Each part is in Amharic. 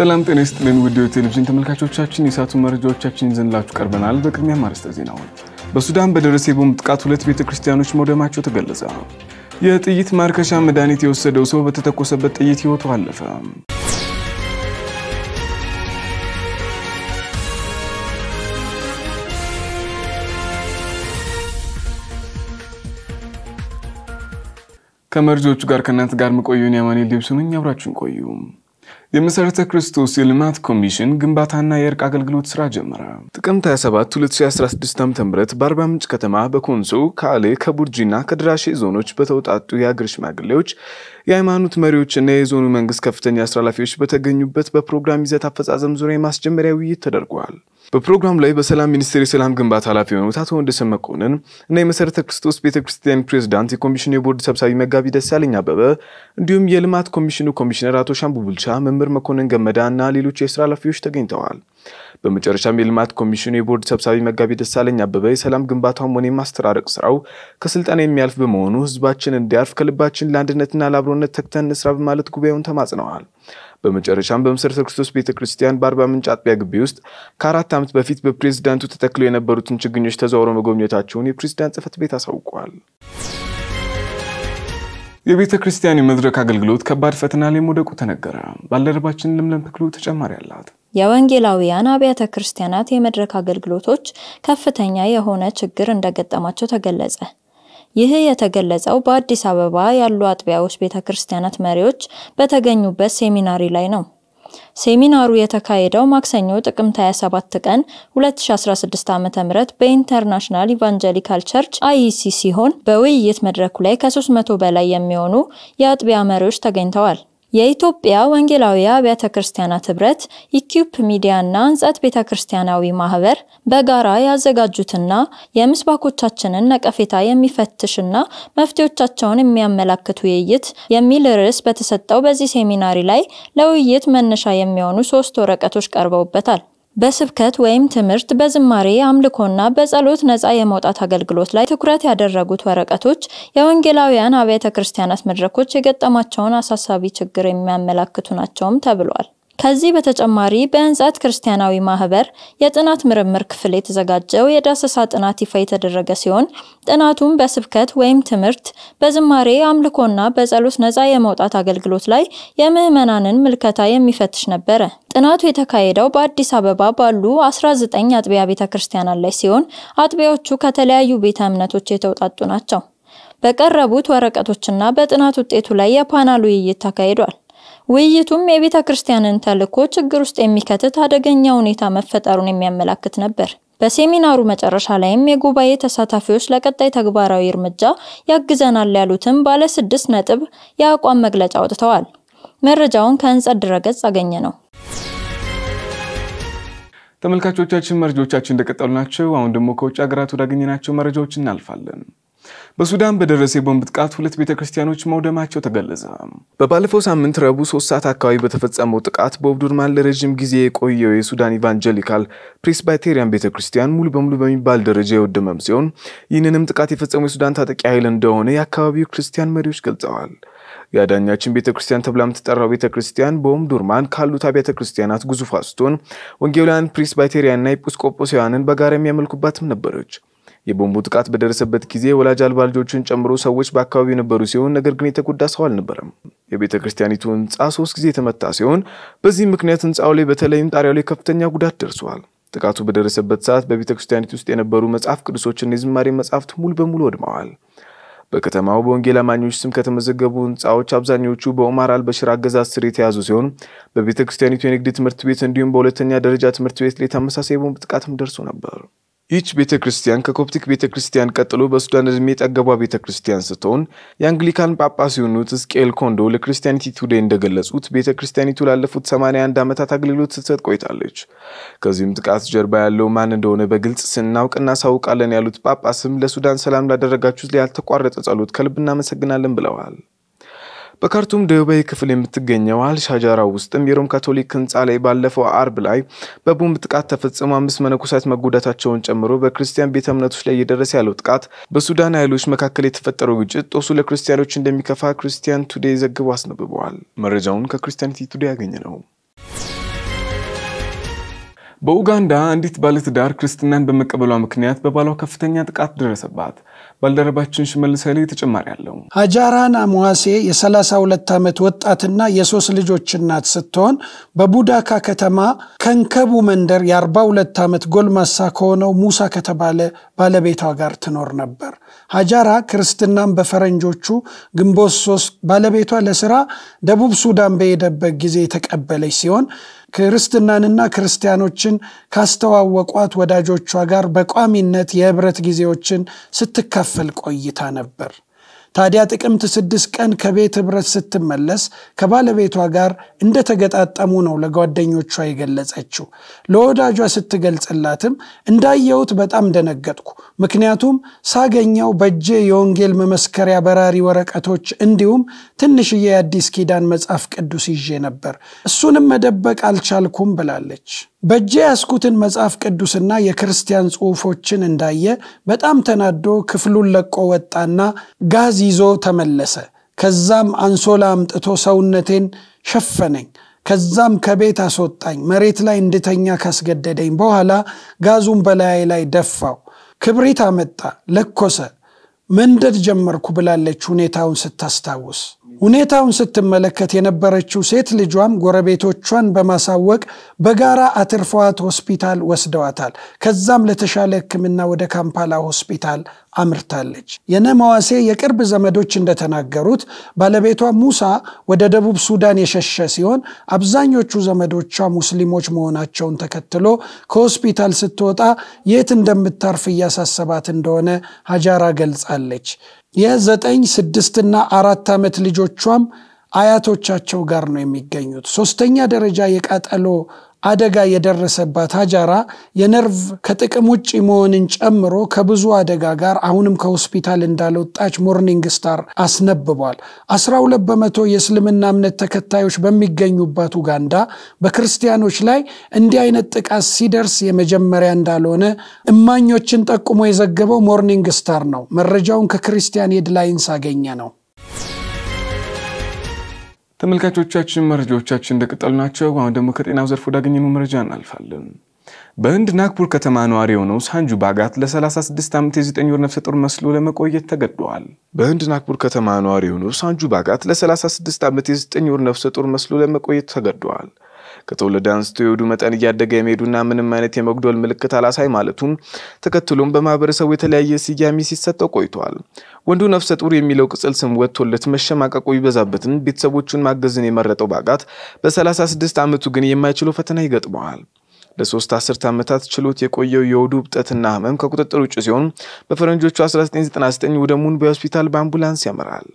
ሰላም ጤና ይስጥልን ውድ ቴሌቪዥን ተመልካቾቻችን፣ የሰዓቱ መረጃዎቻችን ይዘንላችሁ ቀርበናል። በቅድሚያ አርዕስተ ዜናዎች። በሱዳን በደረሰ የቦምብ ጥቃት ሁለት ቤተ ክርስቲያኖች መውደማቸው ተገለጸ። የጥይት ማርከሻ መድኃኒት የወሰደው ሰው በተተኮሰበት ጥይት ሕይወቱ አለፈ። ከመረጃዎቹ ጋር ከእናንተ ጋር መቆየውን የማኔ ልብሱ ነኝ። አብራችሁን ቆዩ። የመሠረተ ክርስቶስ የልማት ኮሚሽን ግንባታና የእርቅ አገልግሎት ስራ ጀመረ። ጥቅምት 27 2016 ዓ.ም በአርባ ምንጭ ከተማ በኮንሶ ከአሌ ከቡርጂና ከድራሼ ዞኖች በተውጣጡ የሀገር ሽማግሌዎች የሃይማኖት መሪዎችና የዞኑ መንግስት ከፍተኛ ስራ ኃላፊዎች በተገኙበት በፕሮግራም ይዘት አፈጻጸም ዙሪያ የማስጀመሪያ ውይይት ተደርጓል። በፕሮግራሙ ላይ በሰላም ሚኒስቴር የሰላም ግንባታ ኃላፊ የሆኑት አቶ ወንደሰን መኮንን እና የመሠረተ ክርስቶስ ቤተክርስቲያን ፕሬዝዳንት የኮሚሽኑ የቦርድ ሰብሳቢ መጋቢ ደሳለኝ አበበ እንዲሁም የልማት ኮሚሽኑ ኮሚሽነር አቶ ሻምቡ ቡልቻ፣ መምህር መኮንን ገመዳ እና ሌሎች የስራ ኃላፊዎች ተገኝተዋል። በመጨረሻም የልማት ኮሚሽኑ የቦርድ ሰብሳቢ መጋቢ ደሳለኝ አበበ የሰላም ግንባታውን ሆነ የማስተራረቅ ስራው ከስልጠና የሚያልፍ በመሆኑ ህዝባችን እንዲያርፍ ከልባችን ለአንድነትና ለአብሮነት ተግተን እንስራ በማለት ጉባኤውን ተማጽነዋል። በመጨረሻም በመሠረተ ክርስቶስ ቤተ ክርስቲያን በአርባ ምንጭ አጥቢያ ግቢ ውስጥ ከአራት ዓመት በፊት በፕሬዝዳንቱ ተተክለው የነበሩትን ችግኞች ተዘዋውረው መጎብኘታቸውን የፕሬዝዳንት ጽህፈት ቤት አሳውቋል። የቤተ ክርስቲያን የመድረክ አገልግሎት ከባድ ፈተና ላይ መውደቁ ተነገረ። ባልደረባችን ለምለም ተክሉ ተጨማሪ አላት። የወንጌላውያን አብያተ ክርስቲያናት የመድረክ አገልግሎቶች ከፍተኛ የሆነ ችግር እንደገጠማቸው ተገለጸ። ይህ የተገለጸው በአዲስ አበባ ያሉ አጥቢያዎች ቤተ ክርስቲያናት መሪዎች በተገኙበት ሴሚናሪ ላይ ነው። ሴሚናሩ የተካሄደው ማክሰኞ ጥቅምት 27 ቀን 2016 ዓ.ም በ International Evangelical Church IEC ሲሆን በውይይት መድረኩ ላይ ከ300 በላይ የሚሆኑ የአጥቢያ መሪዎች ተገኝተዋል። የኢትዮጵያ ወንጌላዊ አብያተ ክርስቲያናት ህብረት፣ Equip Media እና ሕንጸት ቤተ ክርስቲያናዊ ማህበር በጋራ ያዘጋጁትና የምስባኮቻችንን ነቀፌታ የሚፈትሽና መፍትሄዎቻቸውን የሚያመላክት ውይይት የሚል ርዕስ በተሰጠው በዚህ ሴሚናሪ ላይ ለውይይት መነሻ የሚሆኑ ሶስት ወረቀቶች ቀርበውበታል። በስብከት ወይም ትምህርት፣ በዝማሬ አምልኮና በጸሎት ነፃ የመውጣት አገልግሎት ላይ ትኩረት ያደረጉት ወረቀቶች የወንጌላውያን አብያተ ክርስቲያናት መድረኮች የገጠማቸውን አሳሳቢ ችግር የሚያመላክቱ ናቸውም ተብሏል። ከዚህ በተጨማሪ በሕንጸት ክርስቲያናዊ ማህበር የጥናት ምርምር ክፍል የተዘጋጀው የዳሰሳ ጥናት ይፋ የተደረገ ሲሆን ጥናቱም በስብከት ወይም ትምህርት፣ በዝማሬ አምልኮና በጸሎት ነፃ የመውጣት አገልግሎት ላይ የምዕመናንን ምልከታ የሚፈትሽ ነበረ። ጥናቱ የተካሄደው በአዲስ አበባ ባሉ 19 አጥቢያ ቤተ ክርስቲያናት ላይ ሲሆን አጥቢያዎቹ ከተለያዩ ቤተ እምነቶች የተውጣጡ ናቸው። በቀረቡት ወረቀቶችና በጥናት ውጤቱ ላይ የፓናል ውይይት ተካሂዷል። ውይይቱም የቤተ ክርስቲያንን ተልዕኮ ችግር ውስጥ የሚከትት አደገኛ ሁኔታ መፈጠሩን የሚያመላክት ነበር። በሴሚናሩ መጨረሻ ላይም የጉባኤ ተሳታፊዎች ለቀጣይ ተግባራዊ እርምጃ ያግዘናል ያሉትም ባለ ስድስት ነጥብ የአቋም መግለጫ አውጥተዋል። መረጃውን ከሕንጸት ድረገጽ አገኘ ነው። ተመልካቾቻችን መረጃዎቻችን እንደቀጠሉ ናቸው። አሁን ደግሞ ከውጭ ሀገራት ወዳገኘናቸው መረጃዎች እናልፋለን። በሱዳን በደረሰ የቦምብ ጥቃት ሁለት ቤተ ክርስቲያኖች መውደማቸው ተገለጸ። በባለፈው ሳምንት ረቡዕ ሶስት ሰዓት አካባቢ በተፈጸመው ጥቃት በኦምዱርማን ለረዥም ጊዜ የቆየው የሱዳን ኢቫንጀሊካል ፕሬስባይቴሪያን ቤተ ክርስቲያን ሙሉ በሙሉ በሚባል ደረጃ የወደመም ሲሆን ይህንንም ጥቃት የፈጸመው የሱዳን ታጣቂ ኃይል እንደሆነ የአካባቢው ክርስቲያን መሪዎች ገልጸዋል። የአዳኛችን ቤተ ክርስቲያን ተብላ የምትጠራው ቤተ ክርስቲያን በኦምዱርማን ካሉት አብያተ ክርስቲያናት ግዙፏ ስትሆን ወንጌላውያን ፕሬስባይቴሪያንና ኤጲስቆጶሳውያንን በጋራ የሚያመልኩባትም ነበረች። የቦምቡ ጥቃት በደረሰበት ጊዜ ወላጅ አልባ ልጆችን ጨምሮ ሰዎች በአካባቢው የነበሩ ሲሆን ነገር ግን የተጎዳ ሰው አልነበረም። የቤተ ክርስቲያኒቱ ሕንፃ ሶስት ጊዜ የተመታ ሲሆን በዚህ ምክንያት ሕንፃው ላይ በተለይም ጣሪያው ላይ ከፍተኛ ጉዳት ደርሷል። ጥቃቱ በደረሰበት ሰዓት በቤተ ክርስቲያኒቱ ውስጥ የነበሩ መጽሐፍ ቅዱሶችና የዝማሬ መጽሐፍት ሙሉ በሙሉ ወድመዋል። በከተማው በወንጌል አማኞች ስም ከተመዘገቡ ሕንፃዎች አብዛኞቹ በኦማር አልበሽር አገዛዝ ስር የተያዙ ሲሆን በቤተ ክርስቲያኒቱ የንግድ ትምህርት ቤት እንዲሁም በሁለተኛ ደረጃ ትምህርት ቤት ላይ ተመሳሳይ የቦምብ ጥቃትም ደርሶ ነበር። ይህች ቤተ ክርስቲያን ከኮፕቲክ ቤተ ክርስቲያን ቀጥሎ በሱዳን ዕድሜ ጠገቧ ቤተ ክርስቲያን ስትሆን የአንግሊካን ጳጳስ የሆኑት ሕዝቅኤል ኮንዶ ለ Christianity Today እንደገለጹት ቤተ ክርስቲያኒቱ ላለፉት 81 ዓመታት አገልግሎት ስትሰጥ ቆይታለች። ከዚህም ጥቃት ጀርባ ያለው ማን እንደሆነ በግልጽ ስናውቅ እናሳውቃለን ያሉት ጳጳስም ለሱዳን ሰላም ላደረጋችሁት ያልተቋረጠ ጸሎት ከልብ እናመሰግናለን ብለዋል። በካርቱም ደቡባዊ ክፍል የምትገኘው አልሻጃራ ውስጥም የሮም ካቶሊክ ህንፃ ላይ ባለፈው አርብ ላይ በቦምብ ጥቃት ተፈጽሞ አምስት መነኮሳት መጎዳታቸውን ጨምሮ በክርስቲያን ቤተ እምነቶች ላይ እየደረሰ ያለው ጥቃት በሱዳን ኃይሎች መካከል የተፈጠረው ግጭት ጦሱ ለክርስቲያኖች እንደሚከፋ Christian Today ዘግቦ አስነብበዋል። መረጃውን ከክርስቲያኒቲ ቱዴይ ያገኘ ነው። በኡጋንዳ አንዲት ባለትዳር ክርስትናን በመቀበሏ ምክንያት በባሏ ከፍተኛ ጥቃት ደረሰባት። ባልደረባችን ሽመልስ ኃይሌ ተጨማሪ አለው። ሀጃራን አሙዋሴ የ32 ዓመት ወጣትና የሶስት ልጆች እናት ስትሆን በቡዳካ ከተማ ከንከቡ መንደር የ42 ዓመት ጎልማሳ ከሆነው ሙሳ ከተባለ ባለቤቷ ጋር ትኖር ነበር። ሀጃራ ክርስትናን በፈረንጆቹ ግንቦት ሶስት ባለቤቷ ለስራ ደቡብ ሱዳን በሄደበት ጊዜ የተቀበለች ሲሆን ክርስትናንና ክርስቲያኖችን ካስተዋወቋት ወዳጆቿ ጋር በቋሚነት የህብረት ጊዜዎችን ስትካፈል ቆይታ ነበር። ታዲያ ጥቅምት ስድስት ቀን ከቤት ህብረት ስትመለስ ከባለቤቷ ጋር እንደተገጣጠሙ ነው ለጓደኞቿ የገለጸችው። ለወዳጇ ስትገልጽላትም እንዳየሁት በጣም ደነገጥኩ። ምክንያቱም ሳገኘው በእጄ የወንጌል መመስከሪያ በራሪ ወረቀቶች እንዲሁም ትንሽዬ የአዲስ ኪዳን መጽሐፍ ቅዱስ ይዤ ነበር። እሱንም መደበቅ አልቻልኩም ብላለች። በእጄ ያስኩትን መጽሐፍ ቅዱስና የክርስቲያን ጽሑፎችን እንዳየ በጣም ተናዶ ክፍሉን ለቆ ወጣና ጋዝ ይዞ ተመለሰ። ከዛም አንሶላ አምጥቶ ሰውነቴን ሸፈነኝ። ከዛም ከቤት አስወጣኝ። መሬት ላይ እንድተኛ ካስገደደኝ በኋላ ጋዙን በላይ ላይ ደፋው። ክብሪት አመጣ፣ ለኮሰ። መንደድ ጀመርኩ ብላለች ሁኔታውን ስታስታውስ። ሁኔታውን ስትመለከት የነበረችው ሴት ልጇም ጎረቤቶቿን በማሳወቅ በጋራ አትርፈዋት ሆስፒታል ወስደዋታል። ከዛም ለተሻለ ሕክምና ወደ ካምፓላ ሆስፒታል አምርታለች። የነመዋሴ የቅርብ ዘመዶች እንደተናገሩት ባለቤቷ ሙሳ ወደ ደቡብ ሱዳን የሸሸ ሲሆን አብዛኞቹ ዘመዶቿ ሙስሊሞች መሆናቸውን ተከትሎ ከሆስፒታል ስትወጣ የት እንደምታርፍ እያሳሰባት እንደሆነ ሀጃራ ገልጻለች። የዘጠኝ ስድስትና አራት ዓመት ልጆቿም አያቶቻቸው ጋር ነው የሚገኙት። ሶስተኛ ደረጃ የቃጠሎ አደጋ የደረሰባት ሀጃራ የነርቭ ከጥቅም ውጭ መሆንን ጨምሮ ከብዙ አደጋ ጋር አሁንም ከሆስፒታል እንዳልወጣች Morning Star አስነብቧል። 12 በመቶ የእስልምና እምነት ተከታዮች በሚገኙባት ኡጋንዳ በክርስቲያኖች ላይ እንዲህ አይነት ጥቃት ሲደርስ የመጀመሪያ እንዳልሆነ እማኞችን ጠቁሞ የዘገበው Morning Star ነው። መረጃውን ከ Christian Headlines ያገኘነው ነው። ተመልካቾቻችን መረጃዎቻችን እንደቀጠሉ ናቸው። አሁን ደግሞ ከጤናው ዘርፍ ወዳገኘነው መረጃ እናልፋለን። በህንድ ናግፑር ከተማ ነዋሪ የሆነው ሳንጁ ባጋት ለ36 ዓመት የ9 ወር ነፍሰ ጡር መስሎ ለመቆየት ተገደዋል። በህንድ ናግፑር ከተማ ነዋሪ የሆነው ሳንጁ ባጋት ለ36 ዓመት የ9 ወር ነፍሰ ጡር መስሎ ለመቆየት ተገደዋል። ከተወለደ አንስቶ የሆዱ መጠን እያደገ የመሄዱና ምንም አይነት የመጉደል ምልክት አላሳይ ማለቱን ተከትሎም በማህበረሰቡ የተለያየ ስያሜ ሲሰጠው ቆይቷል። ወንዱ ነፍሰ ጡር የሚለው ቅጽል ስም ወጥቶለት መሸማቀቁ ይበዛበትን ቤተሰቦቹን ማገዝን የመረጠው ባጋት በ36 ዓመቱ ግን የማይችለው ፈተና ይገጥመዋል። ለሶስት አስርት ዓመታት ችሎት የቆየው የሆዱ እብጠትና ህመም ከቁጥጥር ውጭ ሲሆን በፈረንጆቹ 1999 ወደ ሙንባይ ሆስፒታል በአምቡላንስ ያመራል።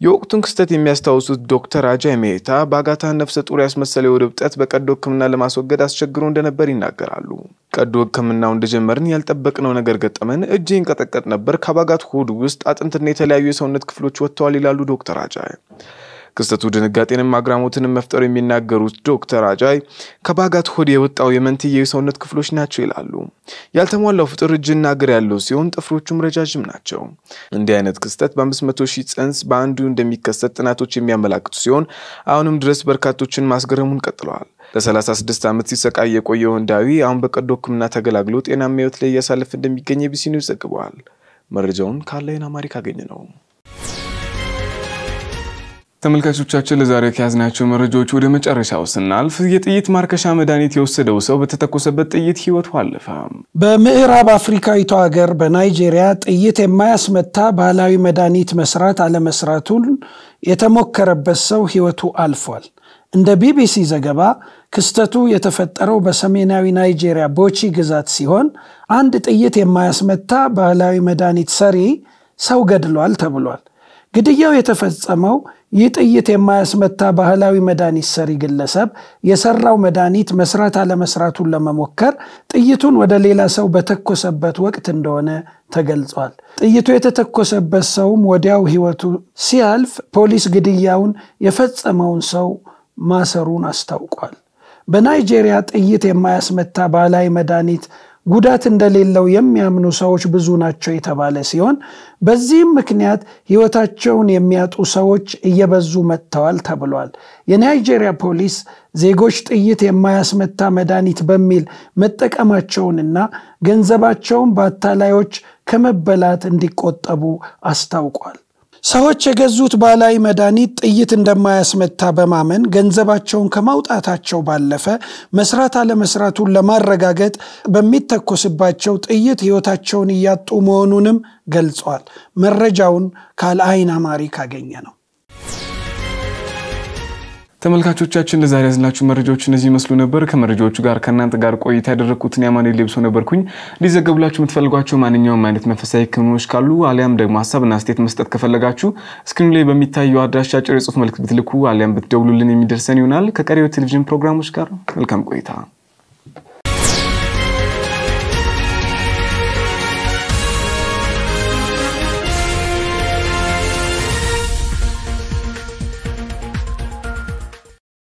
የወቅቱን ክስተት የሚያስታውሱት ዶክተር አጃይ ሜታ ባጋታን ነፍሰ ጡር ያስመሰለ የሆድ እብጠት በቀዶ ሕክምና ለማስወገድ አስቸግሮ እንደነበር ይናገራሉ። ቀዶ ሕክምናው እንደጀመርን ያልጠበቅነው ነገር ገጠመን። እጄ ይንቀጠቀጥ ነበር። ከባጋት ሆድ ውስጥ አጥንትና የተለያዩ የሰውነት ክፍሎች ወጥተዋል ይላሉ ዶክተር አጃይ። ክስተቱ ድንጋጤንም አግራሞትንም መፍጠሩ የሚናገሩት ዶክተር አጃይ ከባጋት ሆድ የወጣው የመንትዬ የሰውነት ክፍሎች ናቸው ይላሉ። ያልተሟላው ፍጡር እጅና እግር ያለው ሲሆን ጥፍሮቹም ረጃጅም ናቸው። እንዲህ አይነት ክስተት በ500 ሺህ ጽንስ በአንዱ እንደሚከሰት ጥናቶች የሚያመላክቱ ሲሆን አሁንም ድረስ በርካቶችን ማስገረሙን ቀጥለዋል። ለ36 ዓመት ሲሰቃይ የቆየው ህንዳዊ አሁን በቀዶ ሕክምና ተገላግሎ ጤናማ ህይወት ላይ እያሳለፈ እንደሚገኝ ABC News ዘግበዋል። መረጃውን ከአል ዐይን አማርኛ ያገኘነው ነው። ተመልካቾቻችን ለዛሬ ከያዝናቸው መረጃዎች ወደ መጨረሻው ስናልፍ የጥይት ማርከሻ መድኃኒት የወሰደው ሰው በተተኮሰበት ጥይት ህይወቱ አለፈ። በምዕራብ አፍሪካዊቷ ሀገር በናይጄሪያ ጥይት የማያስመታ ባህላዊ መድኃኒት መስራት አለመስራቱን የተሞከረበት ሰው ህይወቱ አልፏል። እንደ ቢቢሲ ዘገባ ክስተቱ የተፈጠረው በሰሜናዊ ናይጄሪያ ቦቺ ግዛት ሲሆን አንድ ጥይት የማያስመታ ባህላዊ መድኃኒት ሰሪ ሰው ገድሏል ተብሏል። ግድያው የተፈጸመው ይህ ጥይት የማያስመታ ባህላዊ መድኃኒት ሰሪ ግለሰብ የሰራው መድኃኒት መስራት አለመስራቱን ለመሞከር ጥይቱን ወደ ሌላ ሰው በተኮሰበት ወቅት እንደሆነ ተገልጿል። ጥይቱ የተተኮሰበት ሰውም ወዲያው ህይወቱ ሲያልፍ ፖሊስ ግድያውን የፈጸመውን ሰው ማሰሩን አስታውቋል። በናይጄሪያ ጥይት የማያስመታ ባህላዊ መድኃኒት ጉዳት እንደሌለው የሚያምኑ ሰዎች ብዙ ናቸው የተባለ ሲሆን በዚህም ምክንያት ሕይወታቸውን የሚያጡ ሰዎች እየበዙ መጥተዋል ተብሏል። የናይጄሪያ ፖሊስ ዜጎች ጥይት የማያስመታ መድኃኒት በሚል መጠቀማቸውንና ገንዘባቸውን በአታላዮች ከመበላት እንዲቆጠቡ አስታውቋል። ሰዎች የገዙት ባህላዊ መድኃኒት ጥይት እንደማያስመታ በማመን ገንዘባቸውን ከማውጣታቸው ባለፈ መስራት አለመስራቱን ለማረጋገጥ በሚተኮስባቸው ጥይት ሕይወታቸውን እያጡ መሆኑንም ገልጿል። መረጃውን ከአል ዐይን አማርኛ ያገኘነው። ተመልካቾቻችን ለዛሬ የያዝንላችሁ መረጃዎች እነዚህ ይመስሉ ነበር። ከመረጃዎቹ ጋር ከእናንተ ጋር ቆይታ ያደረግኩትን የአማኑኤል ሌብሶ ነበርኩኝ። እንዲዘገቡላችሁ የምትፈልጓቸው ማንኛውም አይነት መንፈሳዊ ሕክምናዎች ካሉ አሊያም ደግሞ ሀሳብና አስተያየት መስጠት ከፈለጋችሁ screen ኑ ላይ በሚታየው አድራሻ አጭር የጽሁፍ መልዕክት ብትልኩ አሊያም ብትደውሉልን የሚደርሰን ይሆናል። ከቀሪው ቴሌቪዥን ፕሮግራሞች ጋር መልካም ቆይታ